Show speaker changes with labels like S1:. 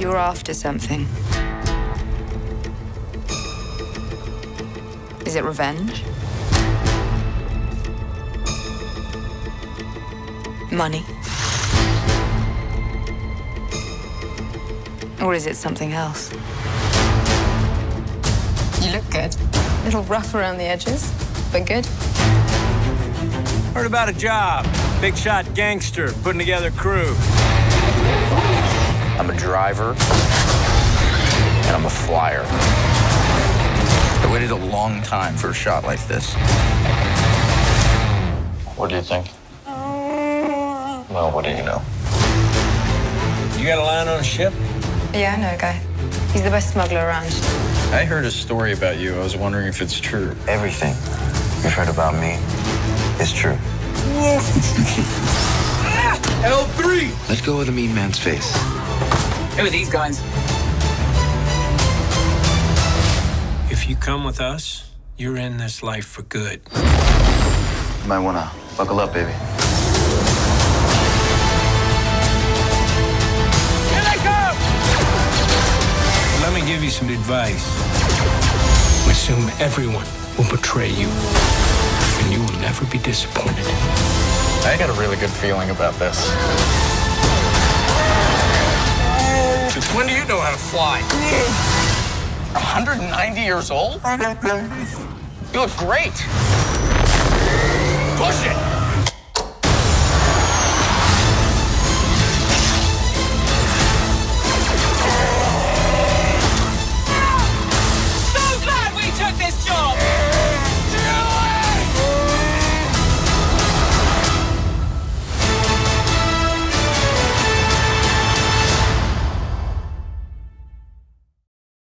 S1: You're after something. Is it revenge? Money? Or is it something else?
S2: You look good. A little rough around the edges, but good.
S3: Heard about a job. Big shot gangster putting together crew.
S4: I'm a driver, and I'm a flyer. I waited a long time for a shot like this.
S5: What do you think? Uh, well, what do you know?
S3: You got a line on a ship?
S2: Yeah, I know a guy. He's the best smuggler around.
S5: I heard a story about you. I was wondering if it's true.
S6: Everything you've heard about me is true.
S3: L3!
S6: Let go of the mean man's face.
S4: Who are these guys?
S3: If you come with us, you're in this life for good.
S6: You might wanna buckle up, baby.
S3: Here they come! Let me give you some advice. Assume everyone will betray you, and you will never be disappointed.
S5: I got a really good feeling about this.
S4: How to fly? 190 years old? You look great.